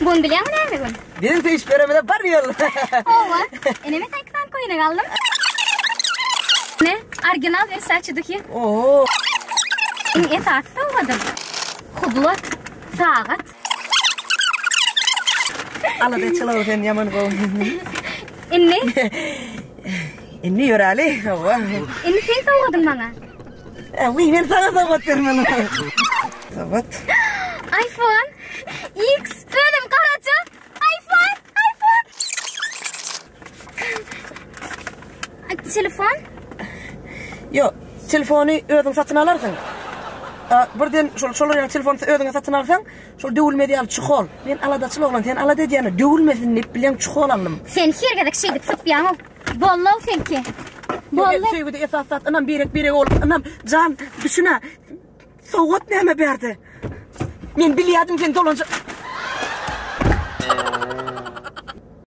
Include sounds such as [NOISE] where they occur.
Bun bilýärmi näme bun? Benim de iş veremede var yol. Ova. Eneme tankdan koyuna galdım. Ne? Original ve saçıdaki. Oo. In etatda olmadım. Hudlat. Sagat. Ala da çalıyor sen yaman bu. [LAUGHS] Inni. [LAUGHS] Inni yorali. Ova. Inni sen sawadın bana. Uy ben sana da batırım. Sabat. iPhone X ödüm karaca. iPhone, iPhone. Telefon? Yo, telefonu ödün satın alırsın. Aa, Birden şol şol ýa telefonu ödüňe satyn alsaň, şol döwülmedi al çykol. Men alada çylolan, sen alada diýäne döwülmesin dip bilen çykol aldım. Sen hergedek şeydi tutmaýam. Bollaw senki. Bolle. Bollaw. Söýgüde esas sat, anam birek birek ol, anam can düşünä. Soğut näme berdi? Men bilýärdim sen dolanjak